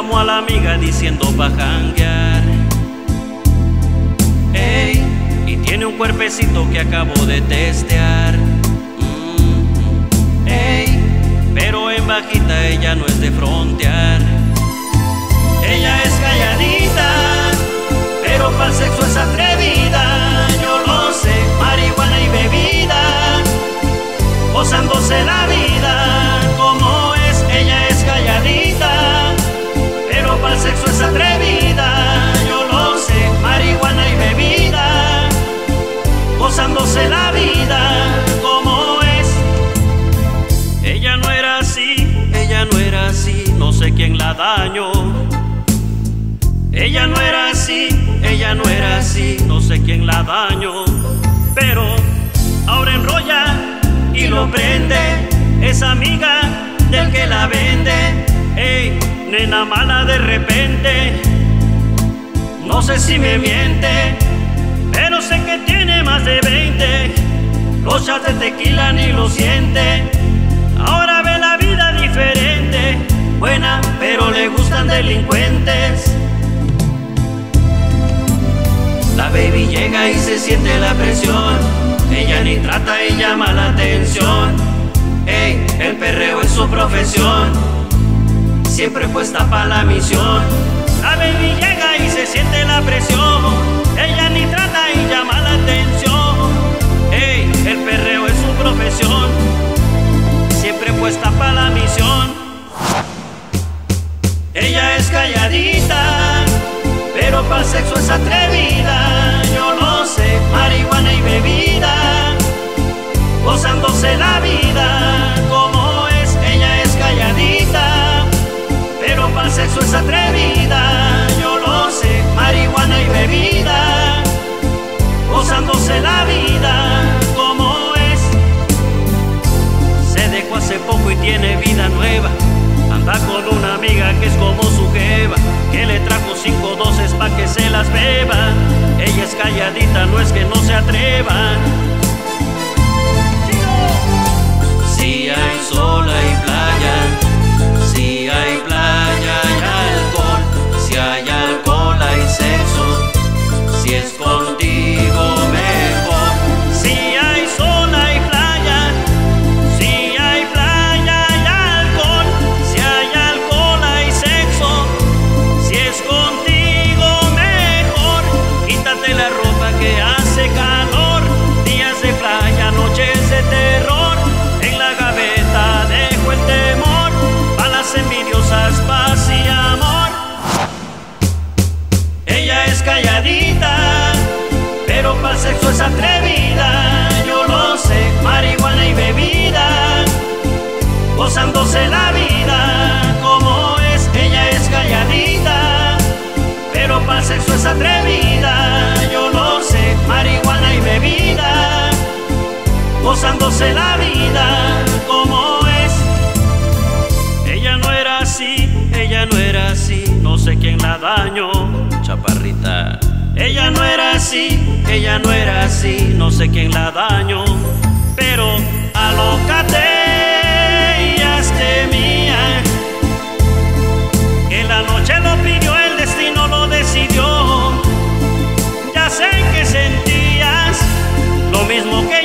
llamó a la amiga diciendo pa' janguear. Ey, y tiene un cuerpecito que acabo de testear. Mm, ey, pero en bajita ella no es de frontear. Sé quién la dañó. Ella no era así, ella no era así, no sé quién la dañó. Pero ahora enrolla y lo prende, es amiga del que la vende. Ey, nena mala de repente, no sé si me miente, pero sé que tiene más de 20. Los de tequila ni lo siente, ahora ve la vida diferente, buena, pero le gustan delincuentes. La baby llega y se siente la presión. Ella ni trata y llama la atención. Ey, el perreo es su profesión. Siempre puesta para la misión. La baby llega y se siente la presión. Sexo es atrevida. Yo lo sé, marihuana y bebida, gozándose la vida como es. Ella es calladita, pero para sexo es atrevida. Yo lo sé, marihuana y bebida, gozándose la vida como es. Se dejó hace poco y tiene vida nueva. Anda con una amiga que es como su jeva, que le trajo cinco doces pa' que se las beba. Ella es calladita, no es que no se atreva. Sexo es atrevida. Yo lo sé, marihuana y bebida, gozándose la vida como es. Ella es calladita, pero para sexo es atrevida. Yo lo sé, marihuana y bebida, gozándose la vida como es. Ella no era así, ella no era así, no sé quién la dañó, chaparrita. Ella no era así, ella no sé quién la dañó, pero alócate y hazte mía. Que la noche lo pidió, el destino lo decidió. Ya sé que sentías lo mismo que